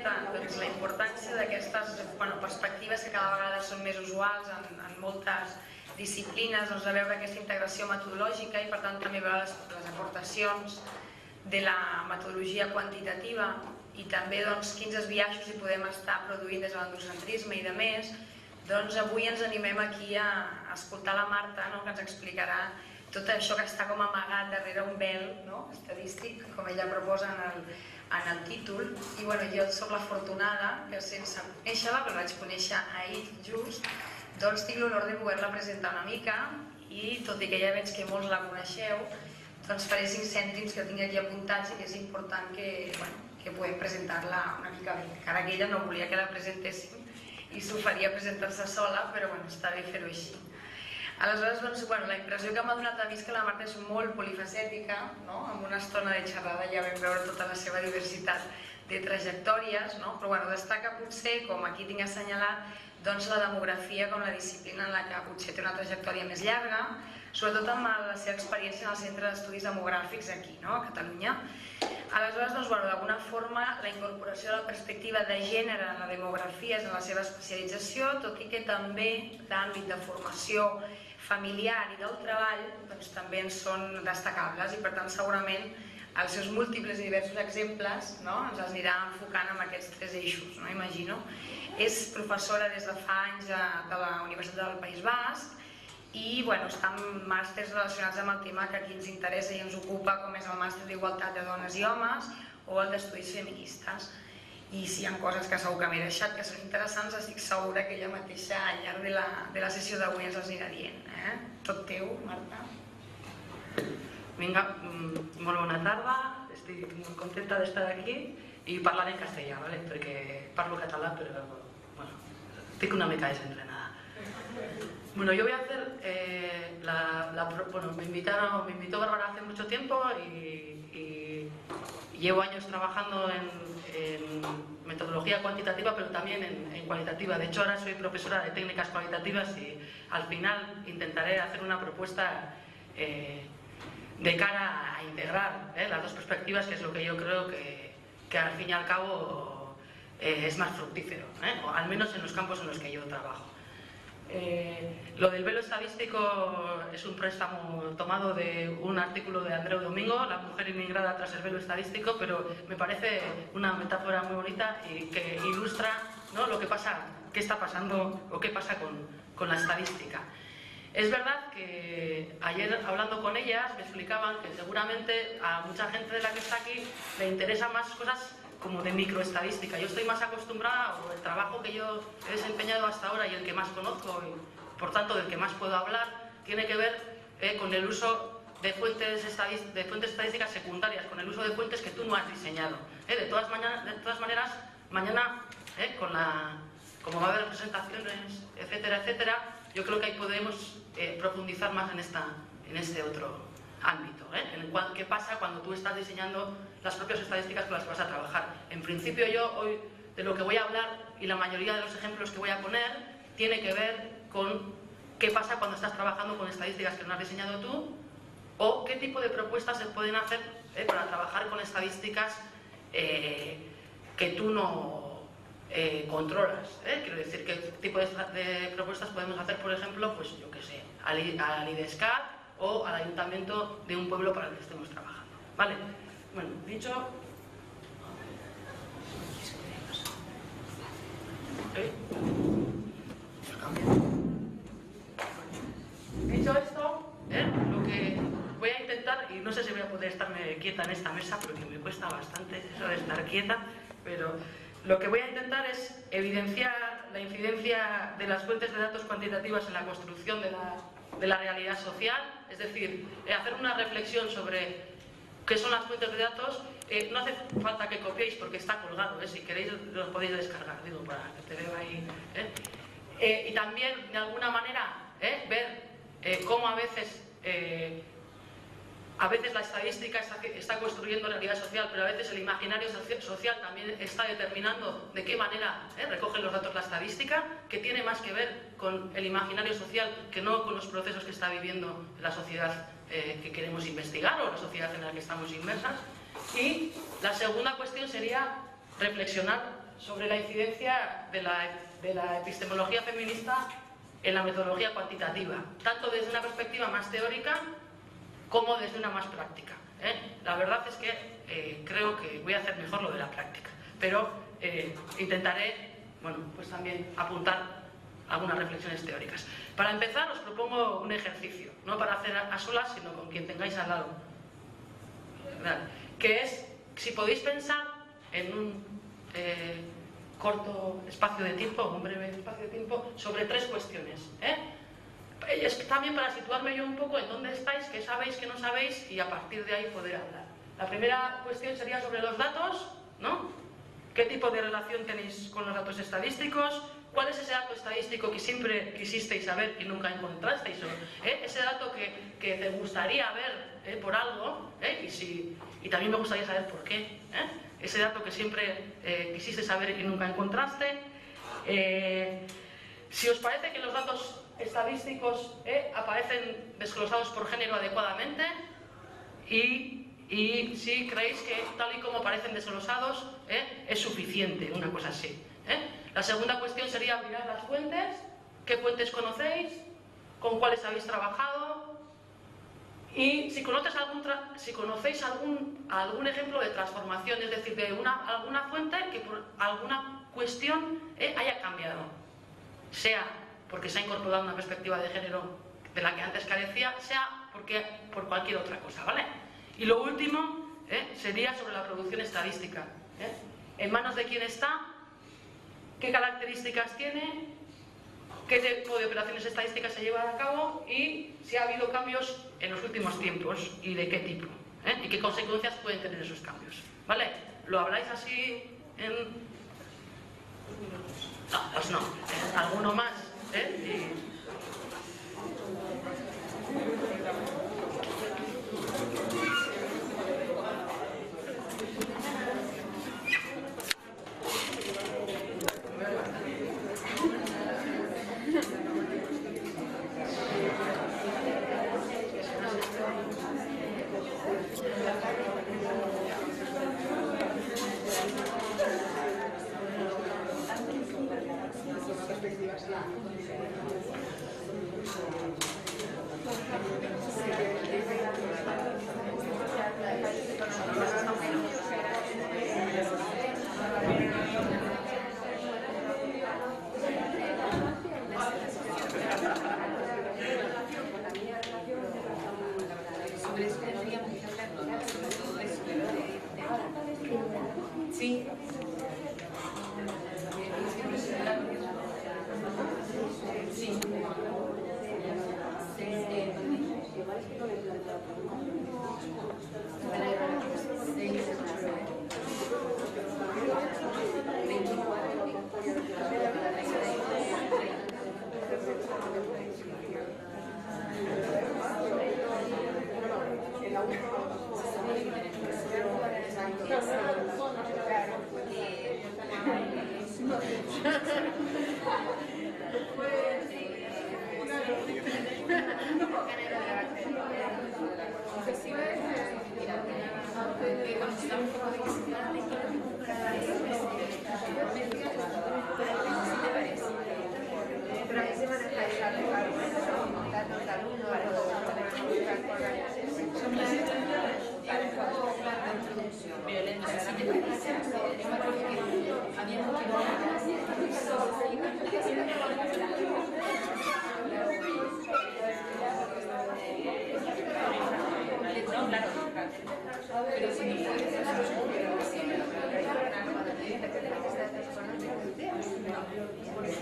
miqueta doncs, la importància d'aquestes bueno, perspectives que cada vegada són més usuals en, en moltes disciplines, doncs, de veure aquesta integració metodològica i per tant també veure les, les aportacions de la metodologia quantitativa i també doncs, quins biaixos hi podem estar produint des de l'androcentrisme i de més, doncs avui ens animem aquí a, escoltar la Marta, no? que ens explicarà tot això que està com amagat darrere un vel no? estadístic, com ella proposa en el, en el títol. I bueno, jo sóc l'afortunada que sense conèixer-la, però vaig conèixer ahir just, doncs tinc l'honor de poder-la presentar una mica i tot i que ja veig que molts la coneixeu, doncs faré cinc cèntims que tinc aquí apuntats i que és important que, bueno, que puguem presentar-la una mica bé. Encara que ella no volia que la presentéssim i s'oferia presentar-se sola, però bueno, està bé fer-ho així. Aleshores, doncs, bueno, la impressió que m'ha donat a mi és que la Marta és molt polifacètica, no? amb una estona de xerrada ja vam veure tota la seva diversitat de trajectòries, no? però bueno, destaca potser, com aquí tinc assenyalat, doncs la demografia com la disciplina en la que potser té una trajectòria més llarga, sobretot amb la seva experiència en el Centre d'Estudis Demogràfics aquí, no? a Catalunya. Aleshores, doncs, bueno, forma, la incorporació de la perspectiva de gènere en la demografia és en la seva especialització, tot i que també l'àmbit de formació familiar i del treball doncs, també en són destacables i per tant segurament els seus múltiples i diversos exemples no? ens els anirà enfocant amb aquests tres eixos, no? imagino. És professora des de fa anys de, de la Universitat del País Basc i bueno, està en màsters relacionats amb el tema que aquí ens interessa i ens ocupa, com és el màster d'Igualtat de Dones i Homes o el d'Estudis Feministes. I si hi ha coses que segur que m'he deixat que són interessants, estic segura que ella mateixa al llarg de la, de la sessió d'avui ens els anirà dient. Eh? Tot teu, Marta. Vinga, mm, molt bona tarda, estic molt contenta d'estar aquí i parlar en castellà, ¿vale? perquè parlo català però bueno, estic una mica desentrenada. Bueno, yo voy a hacer, eh, la, bueno, me invitaron, me invitó Bárbara hace mucho tiempo y, llevo años trabajando en, metodología cuantitativa, pero también en, cualitativa. De hecho, ahora soy profesora de técnicas cualitativas y al final intentaré hacer una propuesta eh, de cara a integrar eh, las dos perspectivas, que es lo que yo creo que, que al fin y al cabo es más fructífero, o al menos en los campos en los que yo trabajo. Eh, lo del velo estadístico es un préstamo tomado de un artículo de Andreu Domingo, La mujer inmigrada tras el velo estadístico, pero me parece una metáfora muy bonita y que ilustra lo que pasa, qué está pasando o qué pasa con, con la estadística. Es verdad que ayer hablando con ellas me explicaban que seguramente a mucha gente de la que está aquí le interesan más cosas como de microestadística. Yo estoy más acostumbrada, o el trabajo que yo he desempeñado hasta ahora y el que más conozco, y por tanto del que más puedo hablar, tiene que ver eh, con el uso de fuentes, de fuentes estadísticas secundarias, con el uso de fuentes que tú no has diseñado. Eh, de, todas de todas maneras, mañana, eh, con la, como va a haber presentaciones, etcétera, etcétera, yo creo que ahí podemos profundizar más en, esta, en este otro ámbito, cual, qué pasa cuando tú estás diseñando las propias estadísticas con las que vas a trabajar. En principio yo hoy de lo que voy a hablar y la mayoría de los ejemplos que voy a poner tiene que ver con qué pasa cuando estás trabajando con estadísticas que no has diseñado tú o qué tipo de propuestas se pueden hacer eh, para trabajar con estadísticas eh, que tú no eh, controlas. Quiero decir, qué tipo de, propuestas podemos hacer, por ejemplo, pues yo qué sé, al, al IDESCAT o al ayuntamiento de un pueblo para el que estemos trabajando. ¿Vale? Bueno, dicho... ¿Eh? Dicho esto, ¿eh? lo que voy a intentar, y no sé si voy a poder estarme quieta en esta mesa porque me cuesta bastante eso de estar quieta, pero lo que voy a intentar es evidenciar la incidencia de las fuentes de datos cuantitativas en la construcción de la, de la realidad social, es decir, hacer una reflexión sobre ¿Qué son las fuentes de datos? Eh, no hace falta que copiéis porque está colgado, ¿eh? si queréis lo podéis descargar, digo, para que te vea ahí. ¿eh? y también, de alguna manera, ver cómo a veces a veces la estadística está, construyendo realidad social, pero a veces el imaginario social también está determinando de qué manera ¿eh? recoge los datos la estadística, que tiene más que ver con el imaginario social que no con los procesos que está viviendo la sociedad eh, que queremos investigar o la sociedad en la que estamos inmersas. Y la segunda cuestión sería reflexionar sobre la incidencia de la, epistemología feminista en la metodología cuantitativa, tanto desde una perspectiva más teórica como desde una más práctica. ¿eh? La verdad es que eh, creo que voy a hacer mejor lo de la práctica, pero intentaré bueno, pues también apuntar algunas reflexiones teóricas. Para empezar, os propongo un ejercicio, no para hacer a solas, sino con quien tengáis al lado, que es, si podéis pensar en un eh, corto espacio de tiempo, un breve espacio de tiempo, sobre tres cuestiones. ¿eh? Es también para situarme yo un poco en dónde estáis, qué sabéis, qué no sabéis, y a partir de ahí poder hablar. La primera cuestión sería sobre los datos, ¿no? ¿Qué tipo de relación tenéis con los datos estadísticos? ¿Cuál es ese dato estadístico que siempre quisisteis saber y nunca encontrasteis? ¿Eh? Que, que, te gustaría ver ¿eh? por algo, ¿eh? y, si, y también me gustaría saber por qué. ¿eh? Ese dato que siempre eh, quisiste saber y nunca encontraste. Eh, si os parece que los datos estadísticos aparecen desglosados por género adecuadamente y, y, si creéis que tal y como aparecen desglosados es suficiente, una cosa así. La segunda cuestión sería mirar las fuentes, qué fuentes conocéis, con cuáles habéis trabajado y si, conoces algún si conocéis algún, algún ejemplo de transformación, es decir, de una, alguna fuente que por alguna cuestión eh, haya cambiado, sea porque se ha incorporado una perspectiva de género de la que antes carecía, sea porque, por cualquier otra cosa, ¿vale? Y lo último eh, sería sobre la producción estadística. ¿eh? ¿En manos de quién está? qué características tiene, qué tipo de operaciones estadísticas se llevan a cabo y si ha habido cambios en los últimos tiempos y de qué tipo ¿eh? y qué consecuencias pueden tener esos cambios. ¿Vale? ¿Lo habláis así en...? No, pues no. ¿Alguno más? ¿Eh? Pero aquí.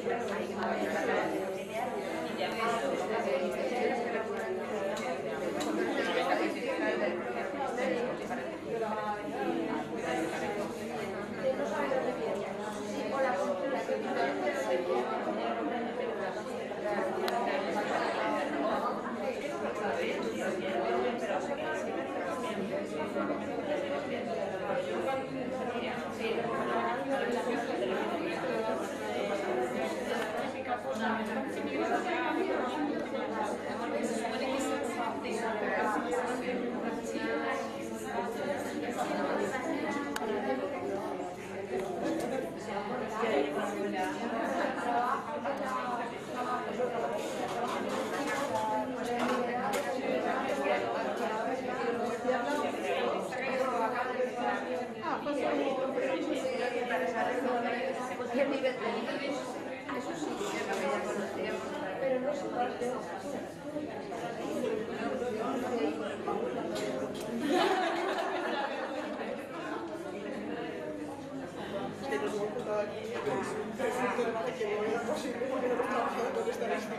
Gracias.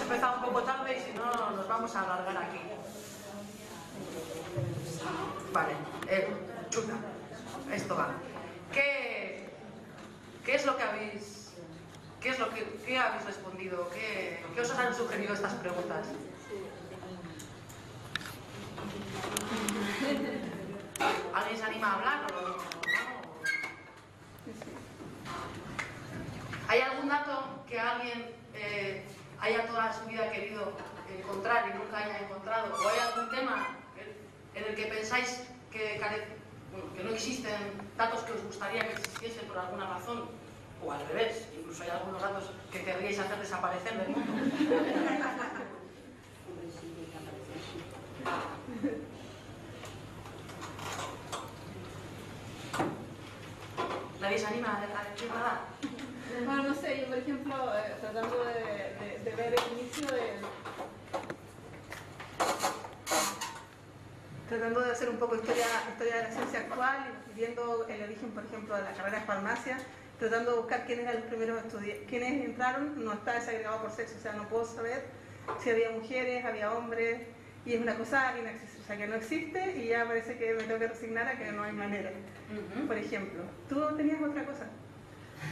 Empezado un poco tarde y si no nos vamos a alargar aquí. Vale, eh, chuta. Esto va. ¿Qué, ¿Qué es lo que habéis... ¿Qué es lo que qué habéis respondido? ¿Qué, ¿Qué os han sugerido estas preguntas? ¿Alguien se anima a hablar? ¿Hay algún dato que alguien eh, haya toda su vida querido encontrar y nunca haya encontrado? ¿O hay algún tema en el que pensáis que, bueno, que no existen datos que os gustaría que existiesen por alguna razón? O al revés, incluso hay algunos datos que querríais hacer desaparecer del mundo. ¿Nadie se anima a a decir nada? Bueno, no sé, yo por ejemplo, eh, tratando de, de- de ver el inicio del... Tratando de hacer un poco historia, historia de la ciencia actual y viendo el origen, por ejemplo, de la carrera de farmacia, tratando de buscar quiénes eran los primeros estudiantes, quiénes entraron, no está desagregado por sexo, o sea, no puedo saber si había mujeres, había hombres, y es una cosa inaccesible, sea, que no existe y ya parece que me tengo que resignar a que no hay manera. Por ejemplo, ¿tú tenías otra cosa?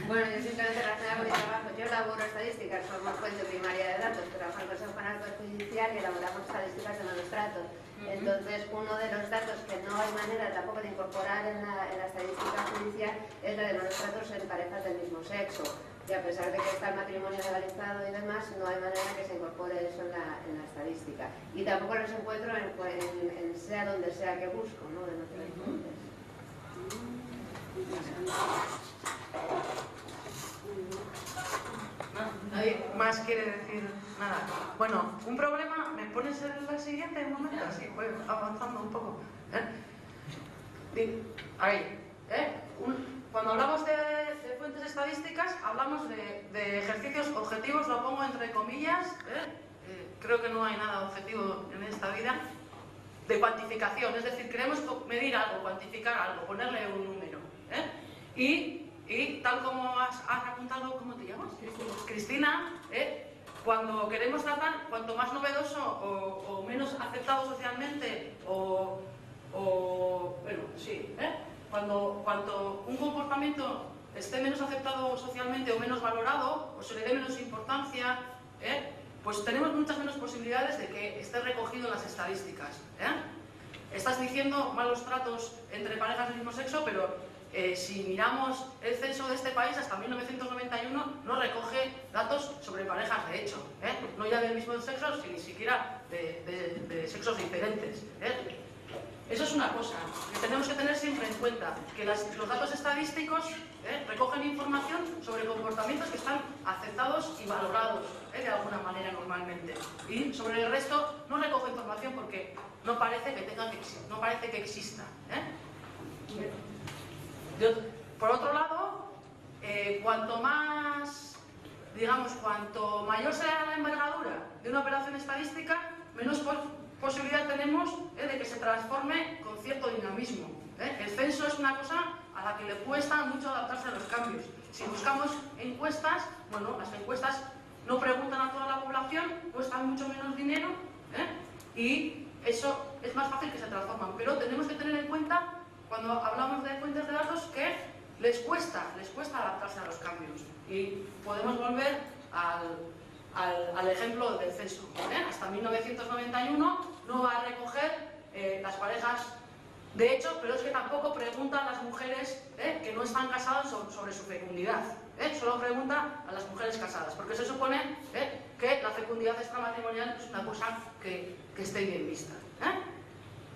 Bueno, yo simplemente relacionada con mi trabajo, yo elaboro estadísticas, formo fuente primaria de datos, trabajo en el Consejo Judicial y elaboramos estadísticas de malos tratos. Entonces, uno de los datos que no hay manera tampoco de incorporar en la, en la estadística judicial es la de malos tratos en parejas del mismo sexo. Y a pesar de que está el matrimonio legalizado y demás, no hay manera que se incorpore eso en la, en la estadística. Y tampoco los encuentro en, en- en sea donde sea que busco, ¿no? En fuentes. ¿Nadie más quiere decir nada? Bueno, un problema, ¿me pones en la siguiente un momento? Así, voy avanzando un poco. ¿eh? Ahí, ¿eh? Un- cuando hablamos de, de fuentes estadísticas, hablamos de, de ejercicios objetivos, lo pongo entre comillas, ¿eh? Eh, creo que no hay nada objetivo en esta vida, de cuantificación, es decir, queremos medir algo, cuantificar algo, ponerle un número. ¿eh? Y, y tal como has, has apuntado, ¿cómo te llamas? Cristina, cuando queremos tratar, cuanto más novedoso o, o menos aceptado socialmente, o, o bueno, sí, ¿eh? Cuando, un comportamiento esté menos aceptado socialmente o menos valorado, o se le dé menos importancia, ¿eh? pues tenemos muchas menos posibilidades de que esté recogido en las estadísticas. ¿eh? estás diciendo malos tratos entre parejas del mismo sexo, pero eh, si miramos el censo de este país, hasta 1991 no recoge datos sobre parejas de hecho, ¿eh? no ya del mismo sexo, sino ni siquiera de, de- de sexos diferentes. Eso es una cosa que tenemos que tener siempre en cuenta, que los datos estadísticos ¿eh? recogen información sobre comportamientos que están aceptados y valorados ¿eh? de alguna manera normalmente. Y sobre el resto no recoge información porque no parece que, tenga que, no parece que exista. ¿eh? Por otro lado, cuanto más, digamos, cuanto mayor sea la envergadura de una operación estadística, menos pos- posibilidad tenemos eh, de que se transforme con cierto dinamismo. ¿eh? El censo es una cosa a la que le cuesta mucho adaptarse a los cambios. Si buscamos encuestas, bueno, las encuestas no preguntan a toda la población, cuestan mucho menos dinero ¿eh? y eso es más fácil que se transforman. Pero tenemos que tener en cuenta, cuando hablamos de fuentes de datos, que les cuesta, les cuesta adaptarse a los cambios. Y podemos volver al, al- al ejemplo del censo. ¿eh? Hasta 1991 no va a recoger eh, las parejas de hecho, pero es que tampoco pregunta a las mujeres ¿eh? que no están casadas so- sobre su fecundidad. ¿eh? Solo pregunta a las mujeres casadas, porque se supone ¿eh? que la fecundidad extramatrimonial es una cosa que, que esté bien vista. ¿eh?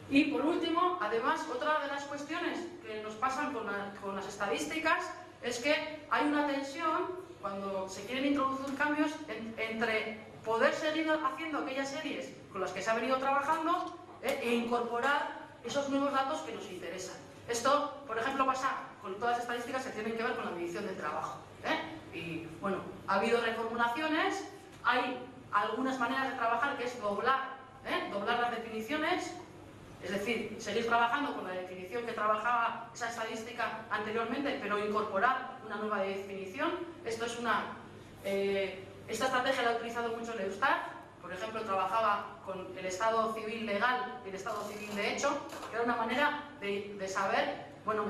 Y por último, además, otra de las cuestiones que nos pasan con, la- con las estadísticas es que hay una tensión cuando se quieren introducir cambios en- entre poder seguir haciendo aquellas series con las que se ha venido trabajando ¿eh? e incorporar esos nuevos datos que nos interesan. Esto, por ejemplo, pasa con todas las estadísticas que tienen que ver con la medición del trabajo. ¿eh? Y bueno, ha habido reformulaciones, hay algunas maneras de trabajar que es doblar, ¿eh? doblar las definiciones, es decir, seguir trabajando con la definición que trabajaba esa estadística anteriormente, pero incorporar una nueva definición. Esto es una. eh, esta estrategia la ha utilizado mucho el Eustat. Por ejemplo, trabajaba con el estado civil legal y el estado civil de hecho, que era una manera de, saber, bueno,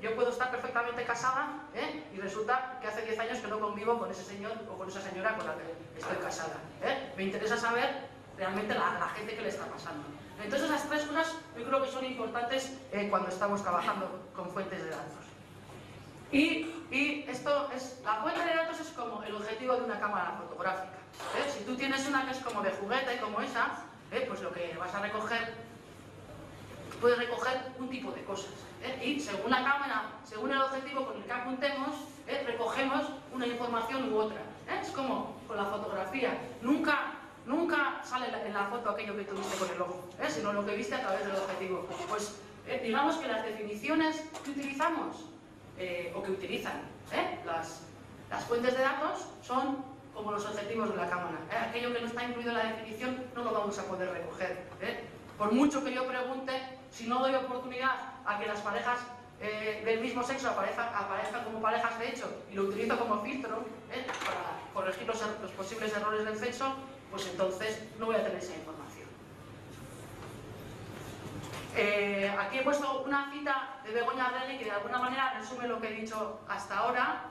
yo puedo estar perfectamente casada ¿eh? y resulta que hace 10 años que no convivo con ese señor o con esa señora con la que estoy casada. ¿eh? Me interesa saber realmente la, la gente que le está pasando. Entonces, esas tres cosas yo creo que son importantes eh, cuando estamos trabajando con fuentes de datos. Y, y esto es, la fuente de datos es como el objetivo de una cámara fotográfica. ¿eh? Si tú tienes una que es como de juguete, como esa, ¿eh? pues lo que vas a recoger, puedes recoger un tipo de cosas. ¿eh? Y según la cámara, según el objetivo con el que apuntemos, ¿eh? recogemos una información u otra. ¿eh? Es como con la fotografía. Nunca, nunca sale en la- foto aquello que tuviste con el ojo, ¿eh? sino lo que viste a través del objetivo. Pues eh, digamos que las definiciones que utilizamos eh, o que utilizan ¿eh? las, las fuentes de datos son como los objetivos de la cámara. Aquello que no está incluido en la definición no lo vamos a poder recoger. Por mucho que yo pregunte, si no doy oportunidad a que las parejas del mismo sexo aparezcan, aparezcan como parejas de hecho y lo utilizo como filtro para corregir los posibles errores del sexo, pues entonces no voy a tener esa información. Eh, aquí he puesto una cita de Begoña Reni que de alguna manera resume lo que he dicho hasta ahora.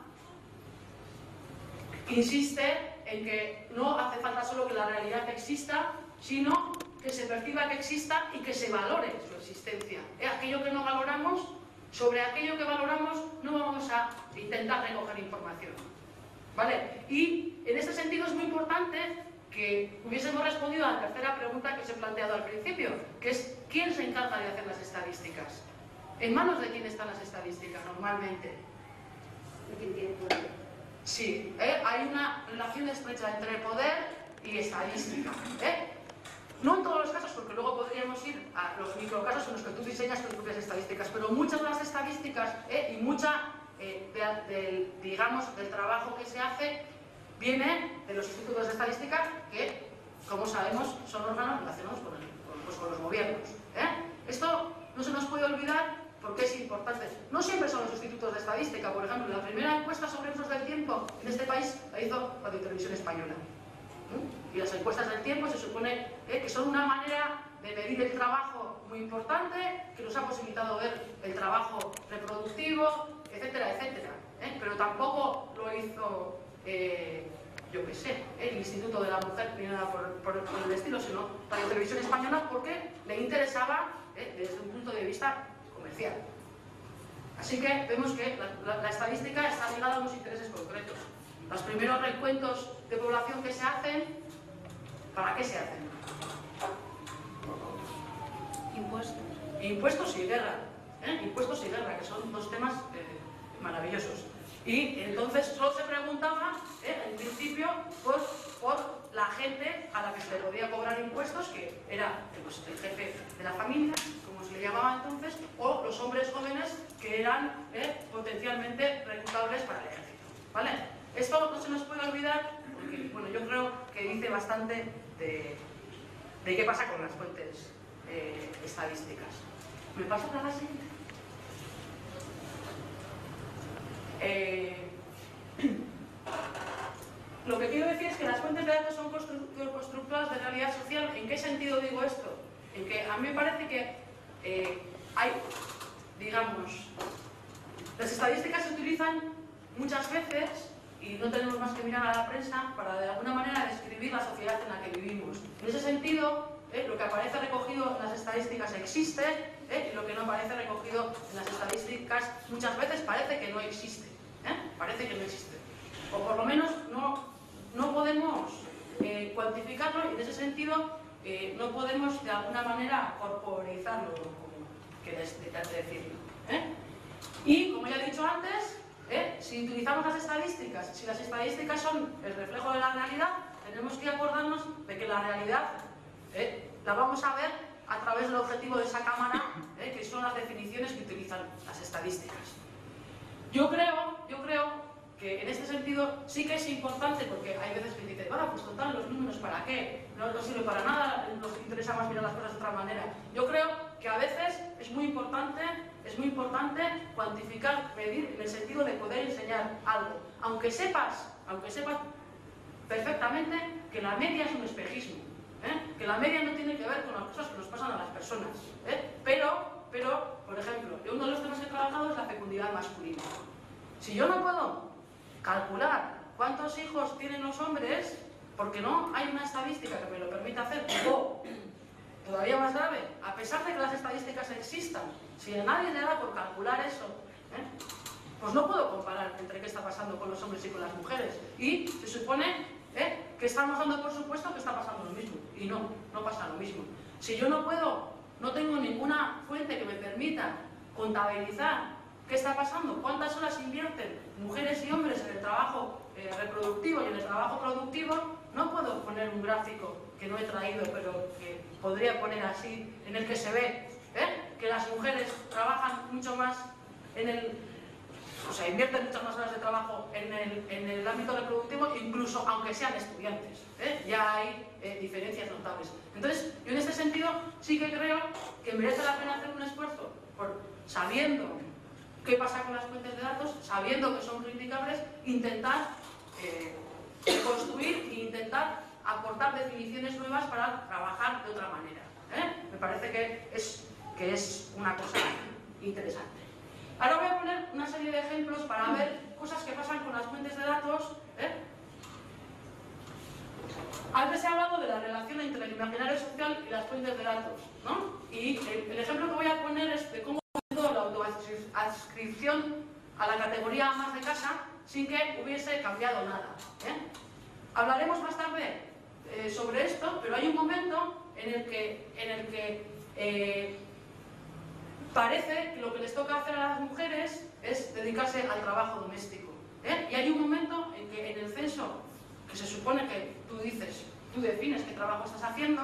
Insiste en que no hace falta solo que la realidad exista, sino que se perciba que exista y que se valore su existencia. Eh, Aquello que no valoramos, sobre aquello que valoramos no vamos a intentar recoger información. ¿Vale? Y en este sentido es muy importante que hubiésemos respondido a la tercera pregunta que os he planteado al principio, que es ¿quién se encarga de hacer las estadísticas? ¿En manos de quién están las estadísticas normalmente? Sí, ¿eh? hay una relación estrecha entre poder y estadística. ¿eh? No en todos los casos, porque luego podríamos ir a los microcasos en los que tú diseñas tus propias estadísticas, pero muchas de las estadísticas ¿eh? y mucha, eh, de- del, digamos, del trabajo que se hace viene de los institutos de estadística que, como sabemos, son órganos relacionados con, el- con- pues, los gobiernos. ¿eh? Esto no se nos puede olvidar porque es importante. No siempre son los institutos de estadística. Por ejemplo, la primera encuesta sobre usos del tiempo en este país la hizo Radio Televisión Española. ¿Mm? Y las encuestas del tiempo se supone eh, que son una manera de medir el trabajo muy importante, que nos ha posibilitado ver el trabajo reproductivo, etcétera, etcétera. ¿eh? Pero tampoco lo hizo, eh, yo qué sé, el Instituto de la Mujer, ni nada por, por- por el estilo, sino Radio Televisión Española, porque le interesaba ¿eh? desde un punto de vista comercial. Así que vemos que la, la- la estadística está ligada a unos intereses concretos. Los primeros recuentos de población que se hacen, ¿para qué se hacen? Impuestos. Impuestos y guerra. ¿eh? Impuestos y guerra, que son dos temas maravillosos. Y entonces solo se preguntaba, ¿eh? en principio, por, por la gente a la que se le podía cobrar impuestos, que era pues, el jefe de la familia, como se le llamaba entonces, o los hombres jóvenes que eran ¿eh? potencialmente reclutables para el ejército. ¿Vale? Esto no se nos puede olvidar, porque bueno, yo creo que dice bastante de, de qué pasa con las fuentes eh, estadísticas. ¿Me paso a la siguiente? Eh, lo que quiero decir es que las fuentes de datos son constru- constructoras de realidad social. ¿En qué sentido digo esto? En que a mí me parece que eh, hay, digamos, las estadísticas se utilizan muchas veces y no tenemos más que mirar a la prensa para de alguna manera describir la sociedad en la que vivimos. En ese sentido, eh, lo que aparece recogido en las estadísticas existe eh, y lo que no aparece recogido en las estadísticas muchas veces parece que no existe. ¿eh? Parece que no existe. O por lo menos no, no podemos eh, cuantificarlo y en ese sentido eh, no podemos de alguna manera corporizarlo, como queréis decirlo. Y, como ya he dicho antes, ¿eh? si utilizamos las estadísticas, si las estadísticas son el reflejo de la realidad, tenemos que acordarnos de que la realidad ¿eh? la vamos a ver a través del objetivo de esa cámara, ¿eh? que son las definiciones que utilizan las estadísticas. Yo creo, yo creo que en este sentido sí que es importante, porque hay veces que dicen, bueno, pues total, los números para qué, no, no sirve para nada, nos interesa más mirar las cosas de otra manera. Yo creo que a veces es muy importante, es muy importante cuantificar, medir, en el sentido de poder enseñar algo. Aunque sepas, aunque sepas perfectamente que la media es un espejismo, ¿eh? que la media no tiene que ver con las cosas que nos pasan a las personas. ¿eh? Pero, pero, por ejemplo, uno de los temas que he trabajado es la fecundidad masculina. Si yo no puedo calcular cuántos hijos tienen los hombres, porque no hay una estadística que me lo permita hacer, o, todavía más grave, a pesar de que las estadísticas existan, si a nadie le da por calcular eso, ¿eh? pues no puedo comparar entre qué está pasando con los hombres y con las mujeres. Y se supone ¿eh? que estamos dando por supuesto que está pasando lo mismo. Y no, no pasa lo mismo. Si yo no puedo, no tengo ninguna fuente que me permita contabilizar qué está pasando, cuántas horas invierten mujeres y hombres en el trabajo eh, reproductivo y en el trabajo productivo, no puedo poner un gráfico que no he traído, pero que podría poner así, en el que se ve ¿eh? que las mujeres trabajan mucho más en el o sea, invierten muchas más horas de trabajo en el, en el ámbito reproductivo, incluso aunque sean estudiantes. ¿eh? Ya hay eh, diferencias notables. Entonces, yo en este sentido sí que creo que merece la pena hacer un esfuerzo por, sabiendo qué pasa con las fuentes de datos, sabiendo que son criticables, intentar eh, construir e intentar aportar definiciones nuevas para trabajar de otra manera. Me parece que es, que es una cosa interesante. Ahora voy a poner una serie de ejemplos para ver cosas que pasan con las fuentes de datos. ¿eh? Antes he hablado de la relación entre el imaginario social y las fuentes de datos, ¿no? Y el, ejemplo que voy a poner es de cómo la autoadscripción a la categoría amas de casa sin que hubiese cambiado nada. ¿eh? Hablaremos más tarde eh, sobre esto, pero hay un momento en el que, en el que eh, parece que lo que les toca hacer a las mujeres es dedicarse al trabajo doméstico. ¿eh? Y hay un momento en que en el censo, que se supone que tú dices, tú defines qué trabajo estás haciendo,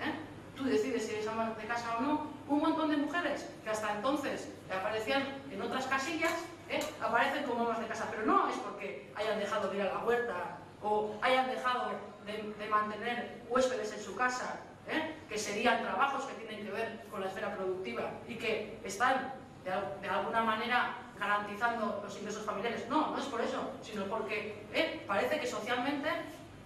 ¿eh? tú decides si eres ama de casa o no, un montón de mujeres que hasta entonces aparecían en otras casillas, ¿eh? aparecen como amas de casa, pero no es porque hayan dejado de ir a la huerta o hayan dejado de, de mantener huéspedes en su casa, ¿eh? que serían trabajos que tienen que ver con la esfera productiva y que están de, alguna manera garantizando los ingresos familiares. No, no es por eso, sino porque ¿eh? parece que socialmente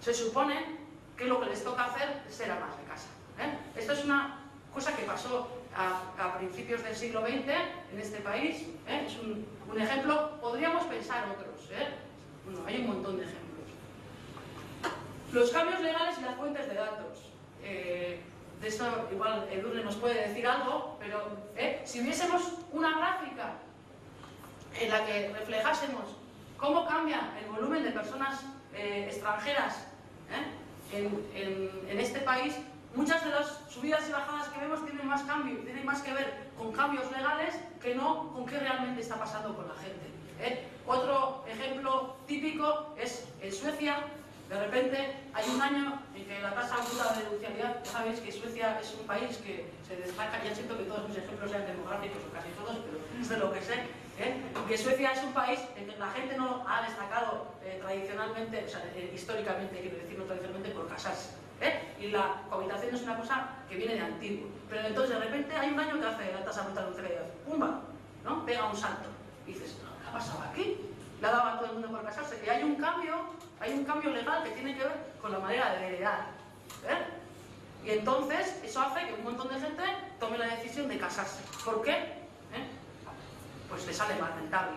se supone que lo que les toca hacer es ser amas de casa. ¿eh? Esto es una cosa que pasó a, a, principios del siglo XX en este país. ¿eh? Es un, un, ejemplo, podríamos pensar otros. Bueno, hay un montón de ejemplos. Los cambios legales y las fuentes de datos. Eh, de eso igual Edurne nos puede decir algo, pero ¿eh? si hubiésemos una gráfica en la que reflejásemos cómo cambia el volumen de personas eh, extranjeras en, en- este país, muchas de las subidas y bajadas que vemos tienen más cambio, tienen más que ver con cambios legales que no con qué realmente está pasando con la gente. Otro ejemplo típico es en Suecia, de repente hay un año en que la tasa bruta de denunciabilidad, ya sabéis que Suecia es un país que se destaca, ya siento que todos mis ejemplos sean demográficos o casi todos, pero es de lo que sé, ¿eh? que Suecia es un país en que la gente no ha destacado eh, tradicionalmente, o sea, eh, históricamente, quiero decir, no tradicionalmente, por casarse. ¿eh? Y la cohabitación es una cosa que viene de antiguo. Pero entonces de repente hay un año que hace la tasa bruta de denunciabilidad, ¡pumba! ¿no? Pega un salto. Y dices, ¿qué ha pasado aquí? Le ha a todo el mundo por casarse. Y hay un cambio, hay un cambio legal que tiene que ver con la manera de heredar. ¿eh? Y entonces eso hace que un montón de gente tome la decisión de casarse. ¿Por qué? ¿Eh? Pues le sale más rentable.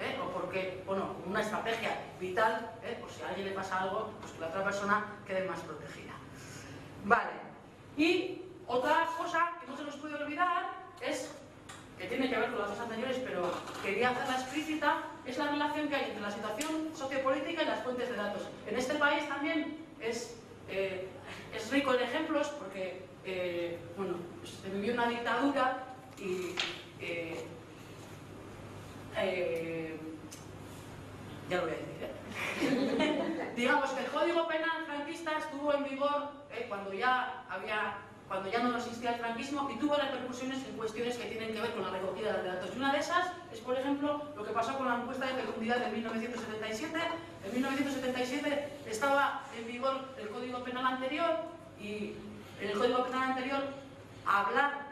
¿eh? O porque, bueno, una estrategia vital, ¿eh? por si a alguien le pasa algo, pues que la otra persona quede más protegida. Vale. Y otra cosa que no se nos puede olvidar es, que tiene que ver con las dos anteriores, pero quería hacerla explícita, es la relación que hay entre la situación sociopolítica y las fuentes de datos. En este país también es, eh, es rico en ejemplos porque, eh, bueno, se vivió una dictadura y... eh, ya lo voy a decir. Digamos que el Código Penal franquista estuvo en vigor cuando ya había cuando ya no existía el franquismo y tuvo repercusiones en cuestiones que tienen que ver con la recogida de datos. Y una de esas es, por ejemplo, lo que pasó con la encuesta de fecundidad de 1977. En 1977 estaba en vigor el Código Penal anterior y en el Código Penal anterior hablar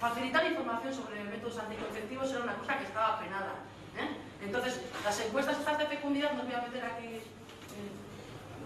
facilitar información sobre métodos anticonceptivos era una cosa que estaba penada. ¿eh? Entonces, las encuestas estas de fecundidad, no voy a meter aquí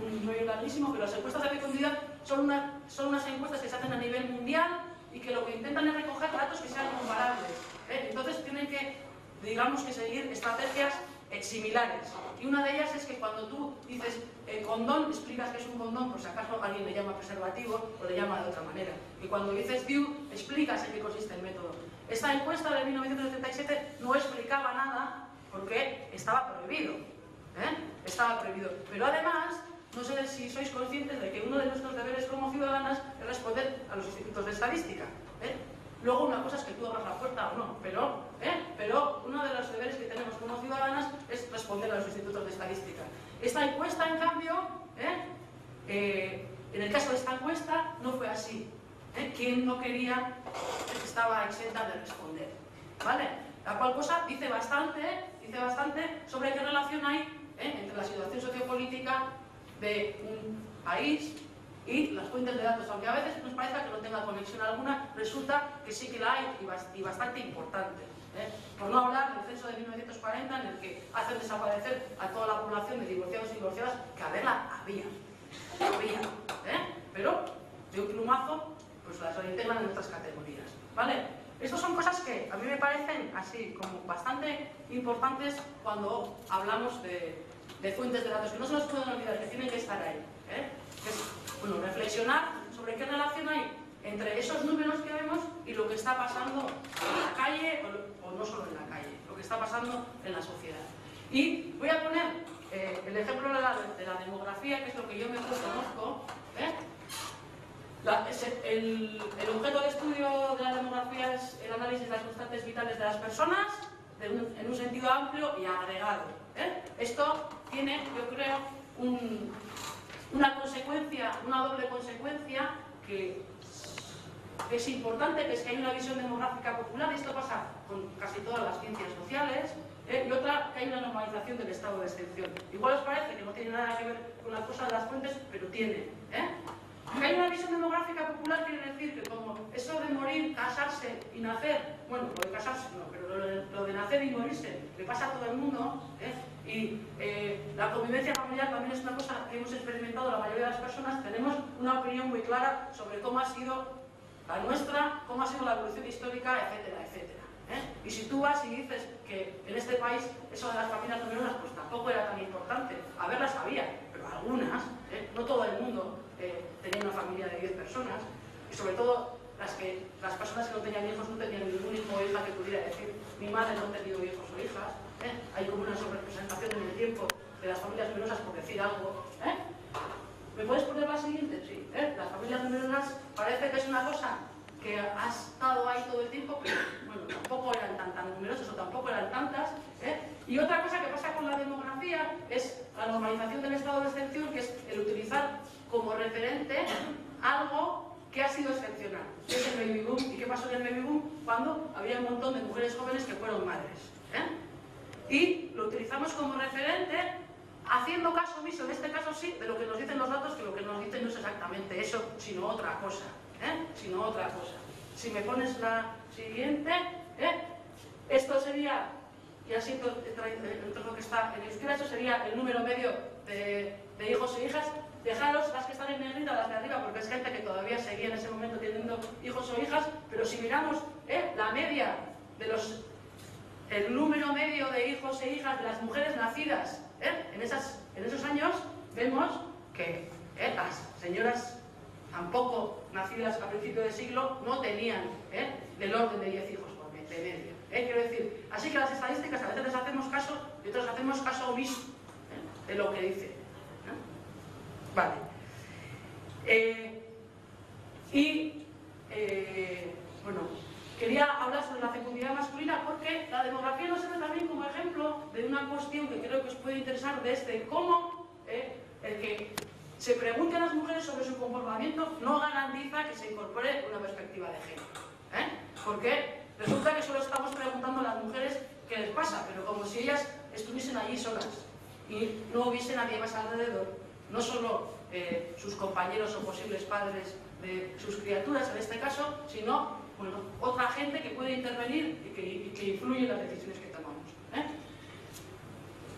un rollo larguísimo, pero las encuestas de fecundidad son, una- son unas encuestas que se hacen a nivel mundial y que lo que intentan es recoger datos que sean comparables. ¿eh? Entonces, tienen que, digamos, que seguir estrategias eh, similares. Y una de ellas es que cuando tú dices eh, condón, explicas que es un condón, por si acaso alguien le llama preservativo o le llama de otra manera. Y cuando dices DIU, explicas en qué consiste el método. Esta encuesta de 1977 no explicaba nada porque estaba prohibido. ¿eh? Estaba prohibido. Pero además, no sé si sois conscientes de que uno de nuestros deberes como ciudadanas es responder a los institutos de estadística. ¿eh? Luego una cosa es que tú abras la puerta o no, pero, ¿eh? pero uno de los deberes que tenemos como ciudadanas es responder a los institutos de estadística. Esta encuesta, en cambio, ¿eh? En el caso de esta encuesta, no fue así. Quien no quería estaba exenta de responder. ¿Vale? La cual cosa dice bastante, dice bastante sobre qué relación hay entre la situación sociopolítica de un país y las fuentes de datos, aunque a veces nos parezca que no tenga conexión alguna, resulta que sí que la hay y bastante importante. ¿eh? Por no hablar del censo de 1940 en el que hacen desaparecer a toda la población de divorciados y divorciadas, que a verla había, había, ¿eh? pero de un plumazo pues las reintegran en otras categorías. ¿vale? Estas son cosas que a mí me parecen así como bastante importantes cuando hablamos de, de fuentes de datos, que no se nos pueden olvidar, que tienen que estar ahí. ¿eh? Bueno, reflexionar sobre qué relación hay entre esos números que vemos y lo que está pasando en la calle, o, no solo en la calle, lo que está pasando en la sociedad. Y voy a poner eh, el ejemplo de la, de la demografía, que es lo que yo mejor conozco. ¿eh? El, objeto de estudio de la demografía es el análisis de las constantes vitales de las personas en un sentido amplio y agregado. ¿Eh? Esto tiene, yo creo, un- una consecuencia, una doble consecuencia que es importante, que es que hay una visión demográfica popular, y esto pasa con casi todas las ciencias sociales, ¿eh? y otra, que hay una normalización del estado de excepción. Igual os parece que no tiene nada que ver con la cosa de las fuentes, pero tiene. ¿eh? Hay una visión demográfica popular quiere decir que como eso de morir, casarse y nacer, bueno, lo de casarse no, pero lo de, nacer y morirse le pasa a todo el mundo, ¿eh? y eh, la convivencia familiar también es una cosa que hemos experimentado la mayoría de las personas, tenemos una opinión muy clara sobre cómo ha sido la nuestra, cómo ha sido la evolución histórica, etcétera, etcétera. ¿eh? Y si tú vas y dices que en este país eso de las familias numerosas pues tampoco era tan importante, a ver las había, algunas, ¿eh? no todo el mundo eh, tenía una familia de 10 personas, y sobre todo las, que, las personas que no tenían hijos no tenían ningún hijo o hija que pudiera decir mi madre no ha tenido hijos o hijas, ¿eh? hay como una sobrerepresentación en el tiempo de las familias numerosas por decir algo. ¿eh? ¿Me puedes poner la siguiente? Sí. Las familias numerosas parece que es una cosa que ha estado ahí todo el tiempo, pero bueno, tampoco eran tan, tan numerosas o tampoco eran tantas. ¿eh? Y otra cosa que pasa con la demografía es la normalización del estado de excepción, que es el utilizar como referente algo que ha sido excepcional, que es el baby boom. ¿Y qué pasó en el baby boom? Cuando había un montón de mujeres jóvenes que fueron madres. ¿eh? Y lo utilizamos como referente haciendo caso omiso, en este caso sí, de lo que nos dicen los datos, que lo que nos dicen no es exactamente eso, sino otra cosa. ¿Eh? sino otra cosa. Si me pones la siguiente, ¿eh? esto sería, y así todo lo que está en euskera, eso sería el número medio de, hijos e hijas. Dejaros las que están en negrita, las de arriba, porque es gente que todavía seguía en ese momento teniendo hijos o hijas, pero si miramos ¿eh? la media de los el número medio de hijos e hijas de las mujeres nacidas ¿eh? en, esas, en esos años, vemos que ¿eh? las señoras tampoco nacidas a principio de siglo no tenían ¿eh? del orden de 10 hijos por de medio. ¿eh? Quiero decir, así que las estadísticas a veces les hacemos caso y otras hacemos caso omiso ¿eh? de lo que dice. Vale. y, bueno, quería hablar sobre la fecundidad masculina porque la demografía nos sirve también como ejemplo de una cuestión que creo que os puede interesar de este cómo el que se pregunte a las mujeres sobre su comportamiento no garantiza que se incorpore una perspectiva de género. ¿eh? Porque resulta que solo estamos preguntando a las mujeres qué les pasa, pero como si ellas estuviesen allí solas y no hubiese nadie más alrededor, no solo eh, sus compañeros o posibles padres de sus criaturas en este caso, sino bueno, otra gente que puede intervenir y que, y que influye en las decisiones.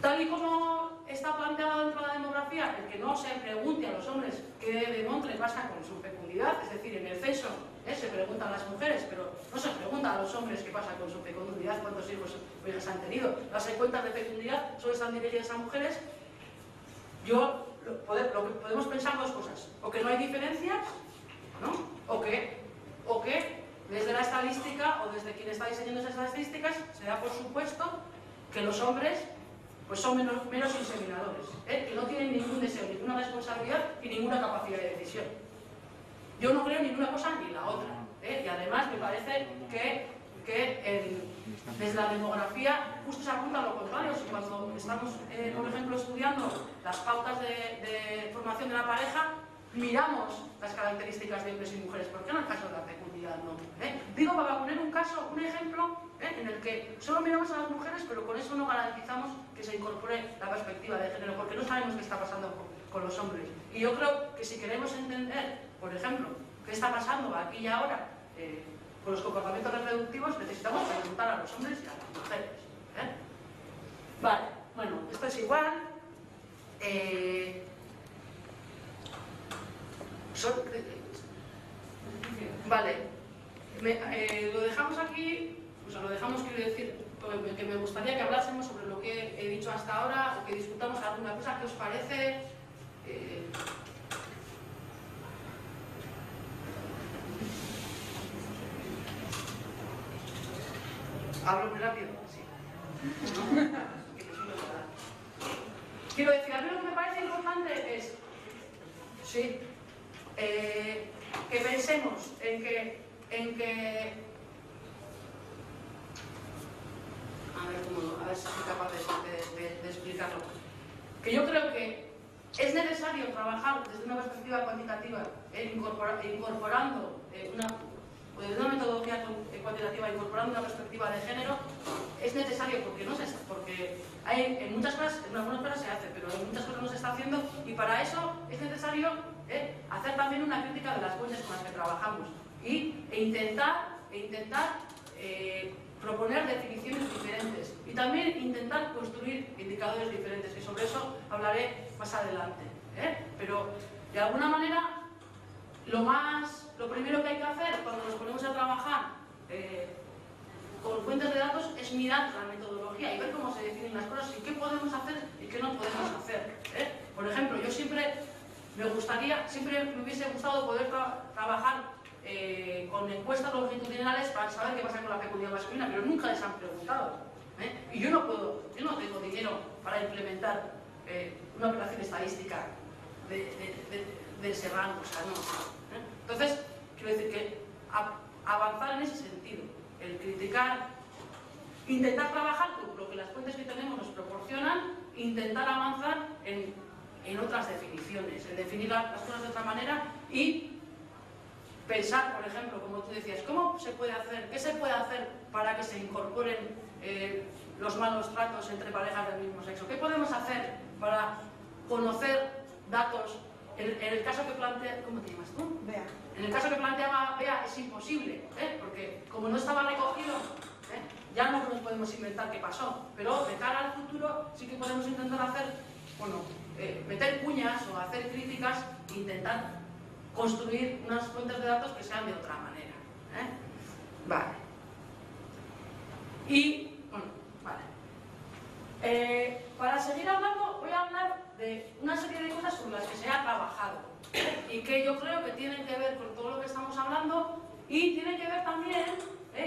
Tal y como está planteado dentro de la demografía, el que no se pregunte a los hombres qué demontre pasa con su fecundidad, es decir, en el censo ¿eh? se preguntan a las mujeres, pero no se pregunta a los hombres qué pasa con su fecundidad, cuántos hijos hijas han tenido. Las cuentas de fecundidad solo están dirigidas a mujeres. Yo, podemos pensar dos cosas, o que no hay diferencias, ¿no? o, que, o que desde la estadística o desde quien está diseñando esas estadísticas se da por supuesto que los hombres pues son menos, menos inseminadores, ¿eh? que no tienen ningún deseo, ninguna responsabilidad y ninguna capacidad de decisión. Yo no creo ni una cosa ni la otra. ¿eh? Y además me parece que, que desde la demografía justo se apunta a lo contrario. Cuando estamos, eh, por ejemplo, estudiando las pautas de, formación de la pareja, miramos las características de hombres y mujeres. ¿Por qué no el caso de la fecundidad no? Digo, para poner un caso, un ejemplo ¿eh? en el que solo miramos a las mujeres, pero con eso no garantizamos que se incorpore la perspectiva de género, porque no sabemos qué está pasando con, los hombres. Y yo creo que si queremos entender, por ejemplo, qué está pasando aquí y ahora eh, con los comportamientos reproductivos, necesitamos preguntar a los hombres y a las mujeres. ¿eh? Vale, bueno, esto es igual. Vale, lo dejamos aquí pues lo dejamos, quiero decir, que me gustaría que hablásemos sobre lo que he dicho hasta ahora o que discutamos alguna cosa que os parece. Eh... ¿Hablo muy rápido? Sí. Quiero decir, a mí lo que me parece importante es, sí, eh, que pensemos en que, en que a ver, cómo, a ver si soy capaz de, explicarlo. Que yo creo que es necesario trabajar desde una perspectiva cuantitativa, eh, incorporando eh, una, desde una metodología cuantitativa, incorporando una perspectiva de género, es necesario porque no se porque hay en muchas cosas, en algunas cosas se hace, pero en muchas cosas no se está haciendo y para eso es necesario hacer también una crítica de las fuentes con las que trabajamos y, e intentar, e intentar proponer definiciones diferentes y también intentar construir indicadores diferentes, que sobre eso hablaré más adelante. ¿eh? Pero, de alguna manera, lo, más, lo primero que hay que hacer cuando nos ponemos a trabajar eh, con fuentes de datos es mirar la metodología y ver cómo se definen las cosas y qué podemos hacer y qué no podemos hacer. ¿eh? Por ejemplo, yo siempre me gustaría, siempre me hubiese gustado poder tra- trabajar eh, con encuestas longitudinales para saber qué pasa con la fecundidad masculina, pero nunca les han preguntado. ¿eh? Y yo no puedo, yo no tengo dinero para implementar eh, una operación estadística de, de- ese rango, o sea, no. Entonces, quiero decir que avanzar en ese sentido, el criticar, intentar trabajar con lo que las fuentes que tenemos nos proporcionan, intentar avanzar en, en otras definiciones, en definir la- las cosas de otra manera y pensar, por ejemplo, como tú decías, ¿cómo se puede hacer, qué se puede hacer para que se incorporen eh, los malos tratos entre parejas del mismo sexo? ¿Qué podemos hacer para conocer datos? En, en el caso que plantea, ¿cómo te llamas tú? Vea. En el caso que planteaba Bea es imposible, ¿eh? porque como no estaba recogido, ¿eh? ya no nos podemos inventar qué pasó, pero de cara al futuro sí que podemos intentar hacer, bueno, eh, meter cuñas o hacer críticas e construir unas fuentes de datos que sean de otra manera. ¿eh? Vale. Y, bueno, vale. Eh, para seguir hablando, voy a hablar de una serie de cosas sobre las que se ha trabajado y que yo creo que tienen que ver con todo lo que estamos hablando y tienen que ver también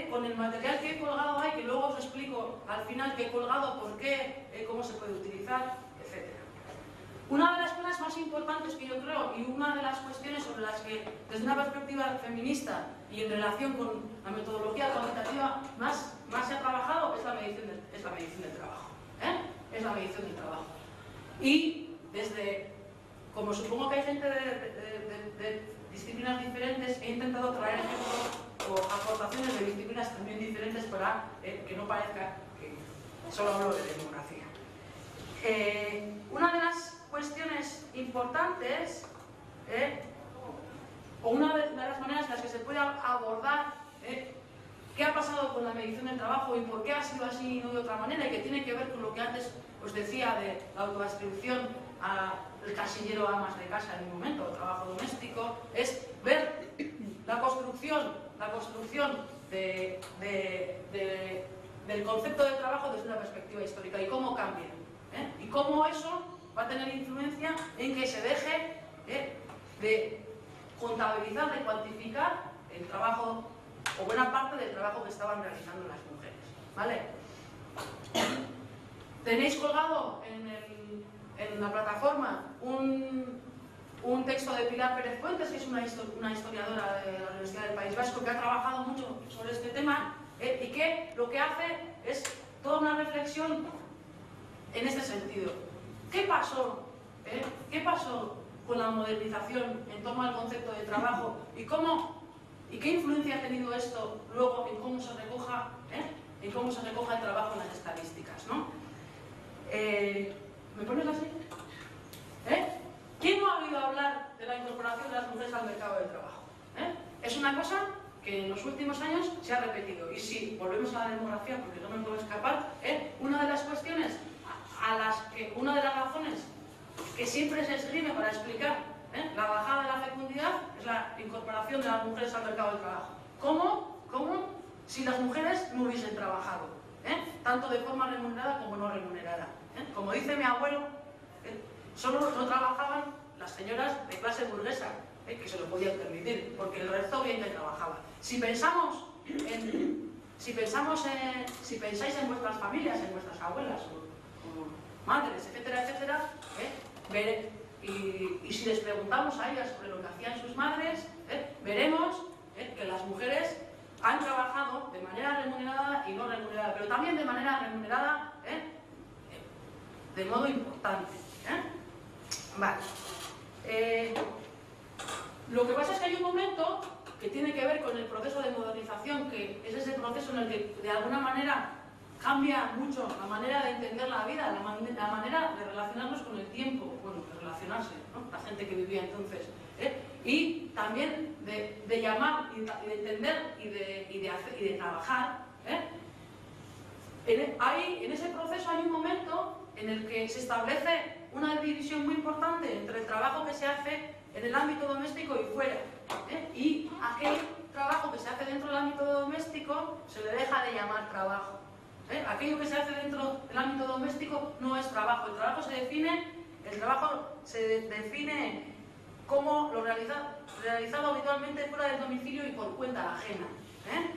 con el material que he colgado ahí, que luego os explico al final qué he colgado, por qué, cómo se puede utilizar. Una de las cosas más importantes que yo creo y una de las cuestiones sobre las que desde una perspectiva feminista y en relación con la metodología cuantitativa más, más se ha trabajado es la medición es la medición del trabajo. ¿eh? Es la medición del trabajo. Y desde, como supongo que hay gente de, disciplinas diferentes, he intentado traer ejemplos o aportaciones de disciplinas también diferentes para eh, que no parezca que solo hablo de demografía. Eh, una de las cuestiones importantes, eh, o una de las maneras en las que se puede abordar eh, qué ha pasado con la medición del trabajo y por qué ha sido así y no de otra manera, y que tiene que ver con lo que antes os decía de la autodistribución al casillero amas de casa en un momento, o trabajo doméstico, es ver la construcción, la construcción de- de- de- del concepto de trabajo desde una perspectiva histórica y cómo cambia. ¿eh? Y cómo eso va a tener influencia en que se deje ¿eh? de contabilizar, de cuantificar el trabajo o buena parte del trabajo que estaban realizando las mujeres. ¿Vale? Tenéis colgado en, la plataforma un, texto de Pilar Pérez Fuentes, que es una historiadora de la Universidad del País Vasco, que ha trabajado mucho sobre este tema eh, y que lo que hace es toda una reflexión en este sentido. ¿Qué pasó? eh? ¿Qué pasó con la modernización en torno al concepto de trabajo y cómo y qué influencia ha tenido esto luego en cómo se recoja, eh? en cómo se recoja el trabajo en las estadísticas, ¿no? Eh, ¿Me pones así? ¿Eh? ¿Quién no ha oído hablar de la incorporación de las mujeres al mercado de trabajo? ¿Eh? Es una cosa que en los últimos años se ha repetido. Y si volvemos a la demografía, porque no me puedo escapar, ¿eh? una de las cuestiones a las que, una de las razones que siempre se esgrime para explicar ¿eh? la bajada de la fecundidad es la incorporación de las mujeres al mercado del trabajo. ¿Cómo? ¿Cómo? Si las mujeres no hubiesen trabajado, ¿eh? tanto de forma remunerada como no remunerada. ¿eh? Como dice mi abuelo, solo no trabajaban las señoras de clase burguesa, que se lo podían permitir, porque el resto bien que trabajaba. Si pensamos en, si pensamos en- si pensáis en vuestras familias, en vuestras abuelas madres, etcétera, etcétera, ¿eh? Y, si les preguntamos a ellas sobre lo que hacían sus madres, ¿eh? veremos ¿eh? que las mujeres han trabajado de manera remunerada y no remunerada, pero también de manera remunerada de modo importante. Vale. Lo que pasa es que hay un momento que tiene que ver con el proceso de modernización, que es ese proceso en el que de alguna manera cambia mucho la manera de entender la vida, la, man- la manera de relacionarnos con el tiempo, bueno, de relacionarse, la gente que vivía entonces, ¿eh? y también de, llamar y de, entender y de, trabajar. ¿eh? En, en ese proceso hay un momento en el que se establece una división muy importante entre el trabajo que se hace en el ámbito doméstico y fuera, ¿eh? y aquel trabajo que se hace dentro del ámbito doméstico se le deja de llamar trabajo. ¿Eh? Aquello que se hace dentro del ámbito doméstico no es trabajo. El trabajo se define, el trabajo se de- define como lo realiza- realizado habitualmente fuera del domicilio y por cuenta ajena. ¿eh?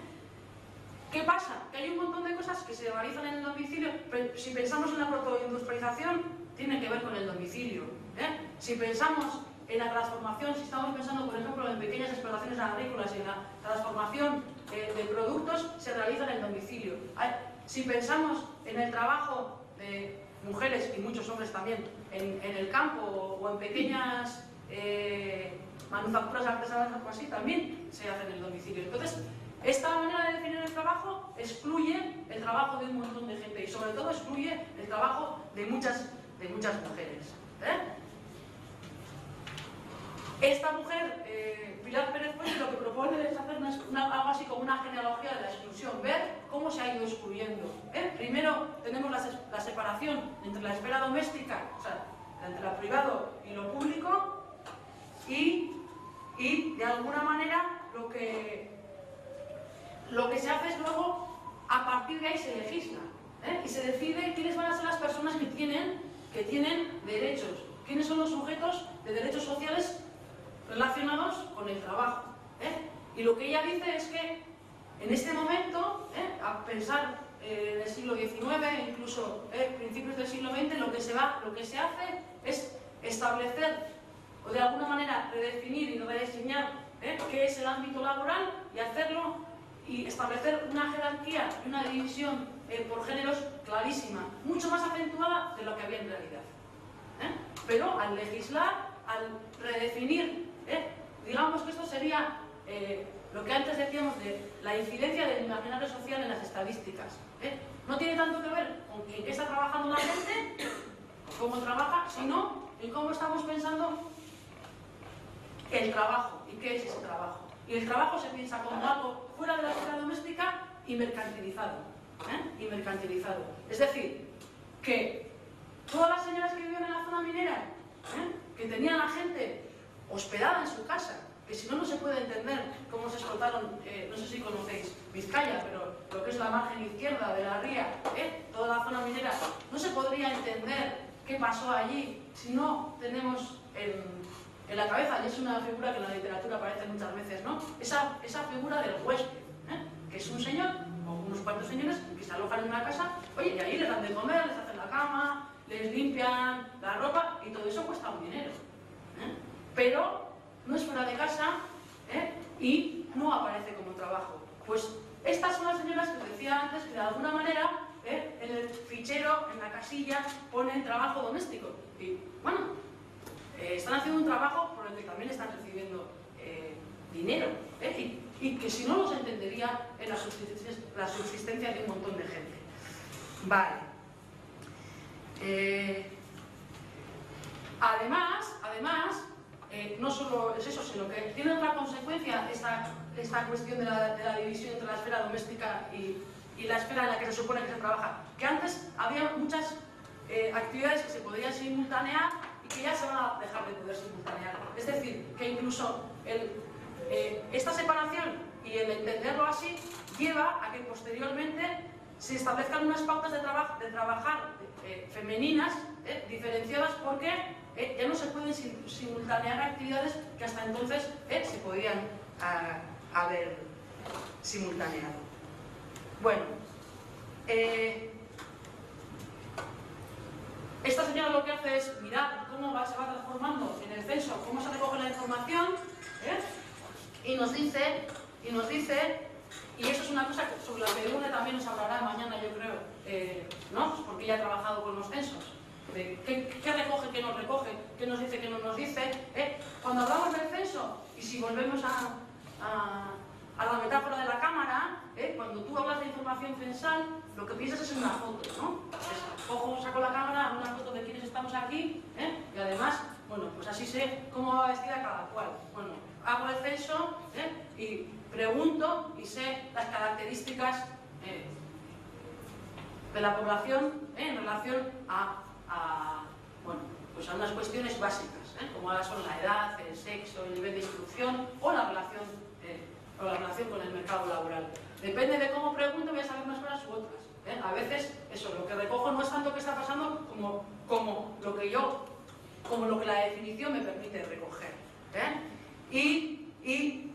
¿Qué pasa? Que hay un montón de cosas que se realizan en el domicilio, si pensamos en la protoindustrialización, tiene que ver con el domicilio. ¿eh? Si pensamos en la transformación, si estamos pensando, por ejemplo, en pequeñas explotaciones agrícolas y en la transformación eh, de productos, se realiza en el domicilio. Si pensamos en el trabajo de mujeres y muchos hombres también en, el campo o, en pequeñas eh, manufacturas artesanales o así, también se hace en el domicilio. Entonces, esta manera de definir el trabajo excluye el trabajo de un montón de gente y sobre todo excluye el trabajo de muchas, de muchas mujeres. ¿eh? Esta mujer, eh, Pilar Pérez Fuente, lo que propone es hacer una, algo así como una genealogía de la exclusión, ver cómo se ha ido excluyendo. ¿eh? Primero tenemos la separación entre la esfera doméstica, o sea, entre lo privado y lo público, y, y de alguna manera lo que, lo que se hace es luego, a partir de ahí se legisla ¿eh? y se decide quiénes van a ser las personas que tienen, que tienen derechos, quiénes son los sujetos de derechos sociales relacionados con el trabajo. ¿eh? Y lo que ella dice es que en este momento, ¿eh? a pensar eh, en el siglo XIX, incluso eh, principios del siglo XX, lo que se va, lo que se hace es establecer o de alguna manera redefinir y rediseñar ¿eh? qué es el ámbito laboral y hacerlo y establecer una jerarquía y una división por géneros clarísima, mucho más acentuada de lo que había en realidad. Pero al legislar, al redefinir, ¿eh? digamos que esto sería eh, lo que antes decíamos de la incidencia del imaginario social en las estadísticas. ¿eh? No tiene tanto que ver con en qué está trabajando la gente, cómo trabaja, sino en cómo estamos pensando el trabajo y qué es ese trabajo. Y el trabajo se piensa como algo fuera de la esfera doméstica y mercantilizado. Y mercantilizado. Es decir, que todas las señoras que vivían en la zona minera, que tenían a gente hospedada en su casa, que si no, no se puede entender cómo se explotaron, eh, no sé si conocéis Vizcaya, pero lo que es la margen izquierda de la ría, ¿eh? toda la zona minera, no se podría entender qué pasó allí si no tenemos en, la cabeza, y es una figura que en la literatura aparece muchas veces, ¿no? Esa, esa figura del huésped, ¿eh? que es un señor o unos cuantos señores que se alojan en una casa, oye, y ahí les dan de comer, les hacen la cama, les limpian la ropa y todo eso cuesta un dinero. ¿eh? Pero no es fuera de casa ¿eh? y no aparece como trabajo. Pues estas son las señoras que os decía antes que de alguna manera ¿eh? en el fichero, en la casilla, ponen trabajo doméstico. Y bueno, eh, están haciendo un trabajo por el que también están recibiendo dinero. Y, que si no los entendería en la subsistencia, la subsistencia de un montón de gente. Vale. Además, además, eh, no solo es eso, sino que tiene otra consecuencia esta, esta cuestión de la, división entre la esfera doméstica y, la esfera en la que se supone que se trabaja. Que antes había muchas eh, actividades que se podían simultanear y que ya se van a dejar de poder simultanear. Es decir, que incluso eh, esta separación y el entenderlo así lleva a que posteriormente se establezcan unas pautas de, traba- de trabajar femeninas diferenciadas porque eh, ya no se pueden sim- simultanear actividades que hasta entonces eh, se podían ah, haber simultaneado. Bueno, eh, esta señora lo que hace es mirar cómo se va transformando en el censo, cómo se recoge la información, y nos dice, y nos dice, y eso es una cosa sobre la que Luna también nos hablará mañana, yo creo, ¿no? Pues porque ella ha trabajado con los censos. de ¿Qué, qué recoge, qué no recoge, qué nos dice, qué no nos dice? ¿eh? Cuando hablamos del censo, y si volvemos a, la metáfora de la cámara, ¿eh? cuando tú hablas de información censal, lo que piensas es en una foto, ¿no? Es, cojo, saco la cámara, hago una foto de quienes estamos aquí, ¿eh? y además, bueno, pues así sé cómo va vestida cada cual. Bueno, hago el censo y pregunto y sé las características de la población en relación a, a, bueno, pues a unas cuestiones básicas, ¿eh? como son la edad, el sexo, el nivel de instrucción o la relación eh, la relación con el mercado laboral. Depende de cómo pregunto, voy a saber unas cosas u otras. ¿eh? A veces, eso, lo que recojo no es tanto qué está pasando como, como lo que yo, como lo que la definición me permite recoger. ¿eh? Y, y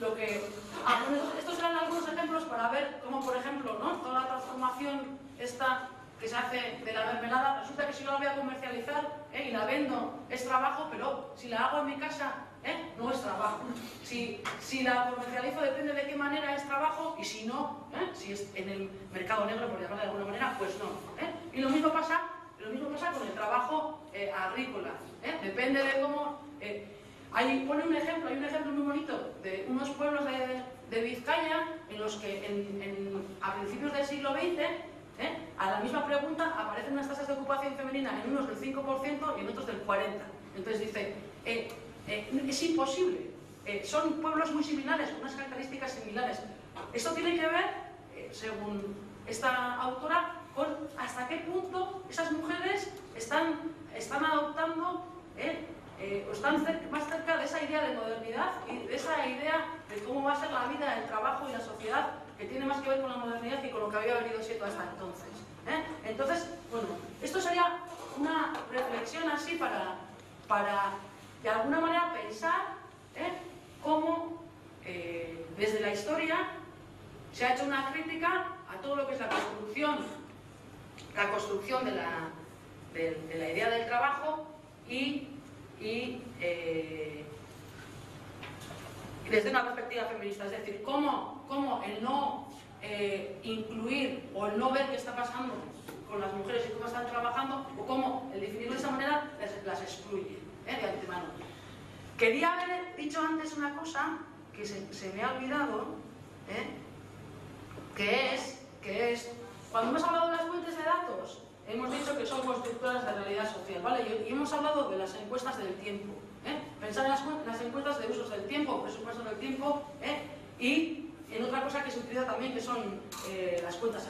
lo que... ah, bueno, estos serán algunos ejemplos para ver cómo, por ejemplo, ¿no? toda la transformación esta que se hace de la mermelada, resulta que si yo la voy a comercializar ¿eh? y la vendo es trabajo, pero si la hago en mi casa ¿eh? no es trabajo. Si, si la comercializo depende de qué manera es trabajo y si no, ¿eh? si es en el mercado negro, por llamarlo de alguna manera, pues no. Y lo mismo pasa, lo mismo pasa con el trabajo agrícola. ¿eh? Depende de cómo... eh, Ahí pone un ejemplo, hay un ejemplo muy bonito de unos pueblos de, de Vizcaya en los que a principios del siglo XX, ¿eh? a la misma pregunta aparecen unas tasas de ocupación femenina en unos del 5% y en otros del 40%. Entonces dice, eh, eh, es imposible, son pueblos muy similares, con unas características similares. Esto tiene que ver, según esta autora, con hasta qué punto esas mujeres están, están adoptando o están más cerca de esa idea de modernidad y de esa idea de cómo va a ser la vida, el trabajo y la sociedad, que tiene más que ver con la modernidad que con lo que había venido siendo hasta entonces. ¿eh? Entonces, bueno, esto sería una reflexión así para, para de alguna manera pensar ¿eh? cómo eh, desde la historia se ha hecho una crítica a todo lo que es la construcción, la construcción de la, de- la idea del trabajo y, y, desde una perspectiva feminista, es decir, cómo, cómo el no eh, incluir o el no ver qué está pasando con las mujeres y cómo están trabajando, o cómo el definirlo de esa manera las, las excluye ¿eh? de antemano. Quería haber dicho antes una cosa que se, se me ha olvidado, ¿eh? que es, que es, cuando hemos hablado de las fuentes de datos, hemos dicho que son constructoras de realidad social, ¿vale? Y, hemos hablado de las encuestas del tiempo, ¿eh? Pensar en las, las encuestas de usos del tiempo, presupuesto del tiempo, ¿eh? Y en otra cosa que se utiliza también, que son eh, las cuentas